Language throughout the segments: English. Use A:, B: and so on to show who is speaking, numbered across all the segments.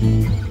A: New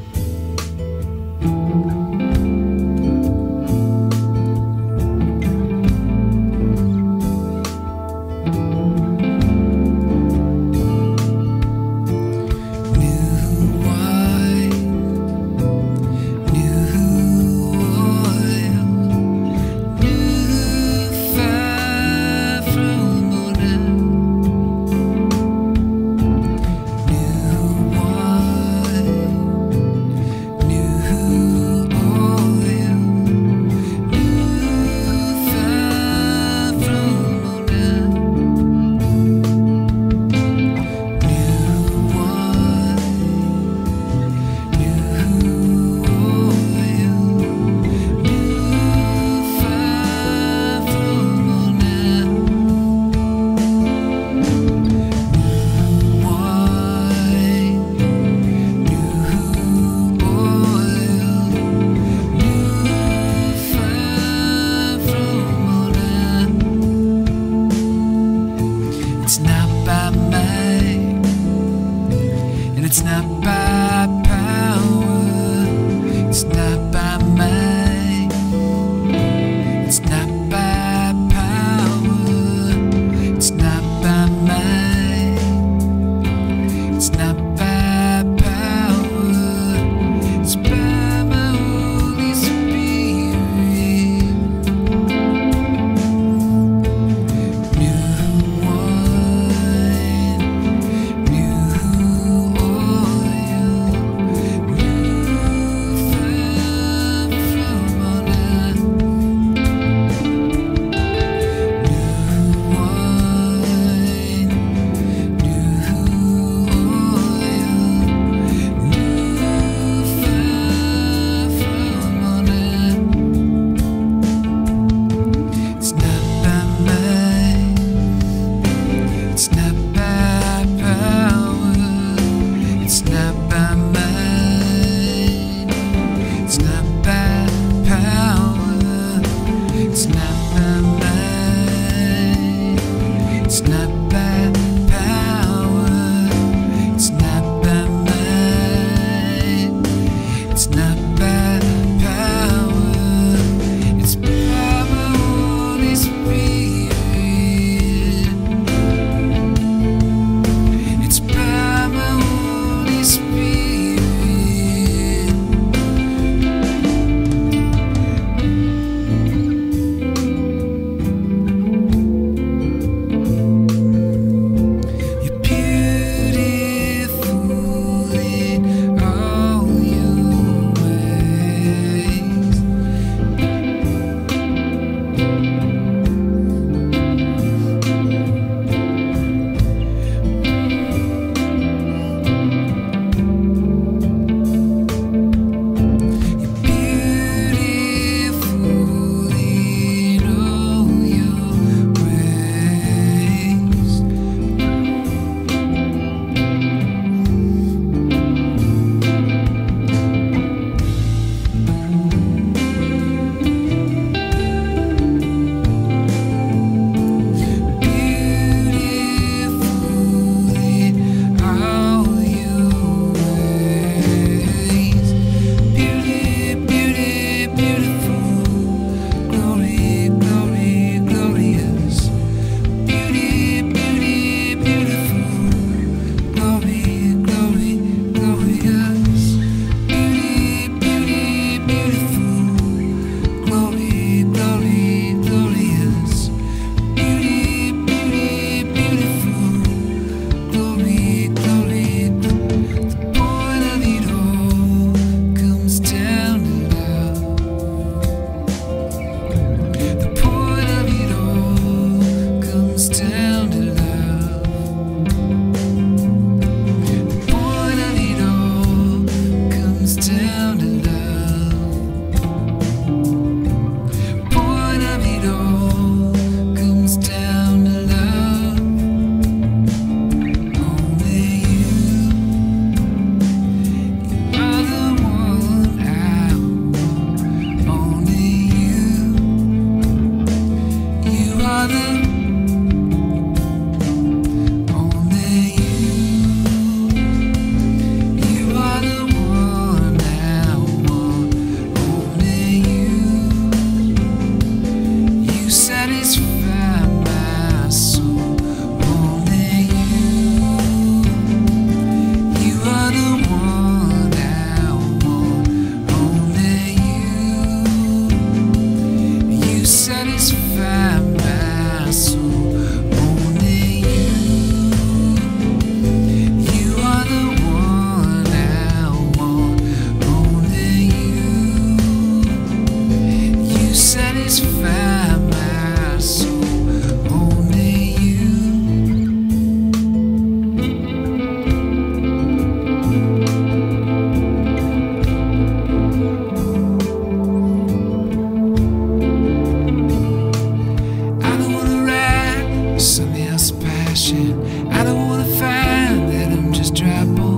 A: apple.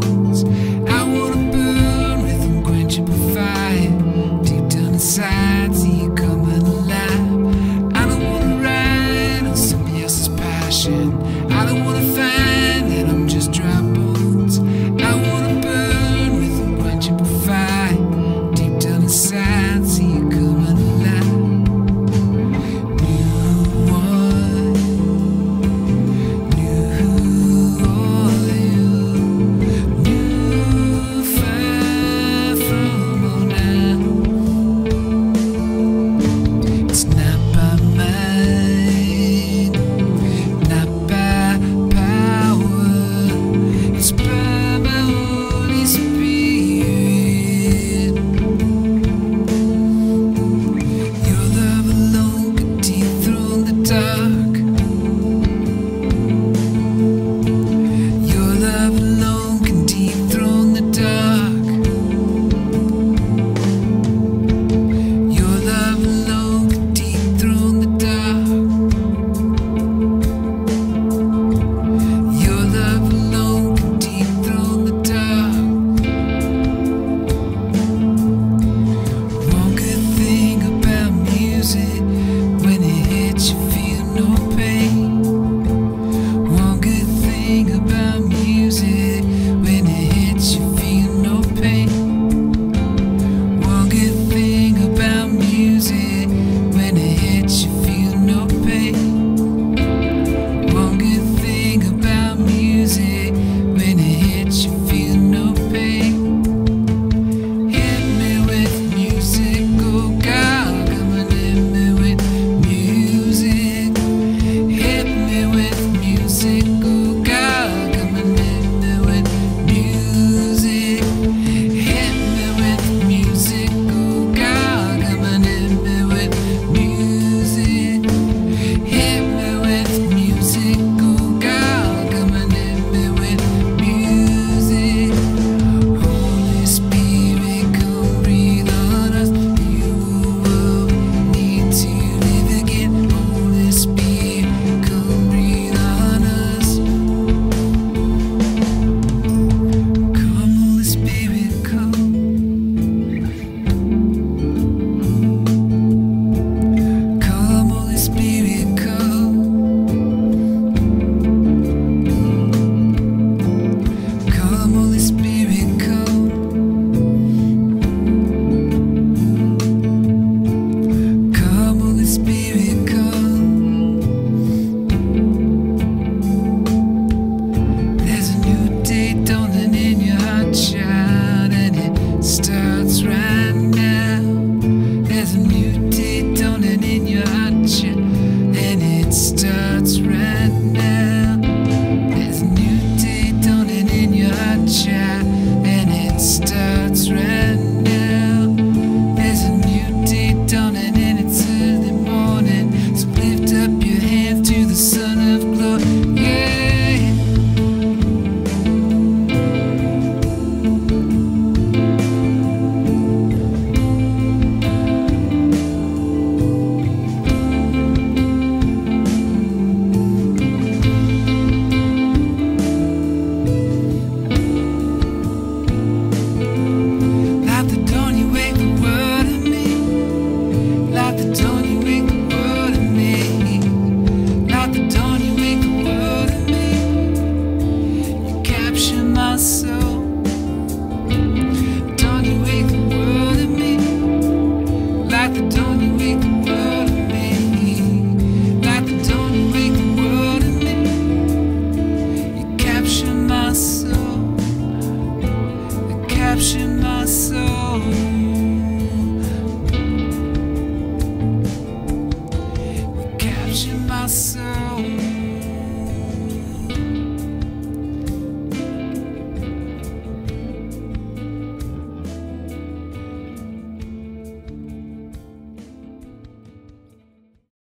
A: In my soul